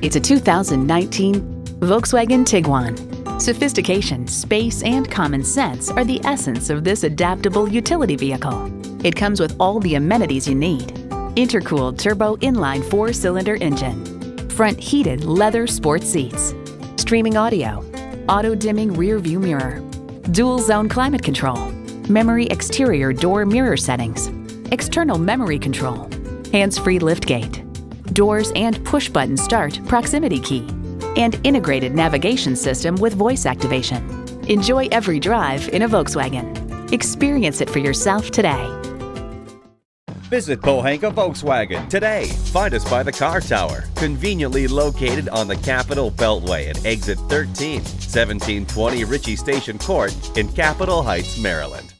It's a 2019 Volkswagen Tiguan. Sophistication, space, and common sense are the essence of this adaptable utility vehicle. It comes with all the amenities you need. Intercooled turbo inline four-cylinder engine, front heated leather sports seats, streaming audio, auto-dimming rear view mirror, dual zone climate control, memory exterior door mirror settings, external memory control, hands-free liftgate, doors and push-button start proximity key, and integrated navigation system with voice activation. Enjoy every drive in a Volkswagen. Experience it for yourself today. Visit Pohanka Volkswagen today. Find us by the car tower, conveniently located on the Capitol Beltway at exit 13, 1720 Ritchie Station Court in Capitol Heights, Maryland.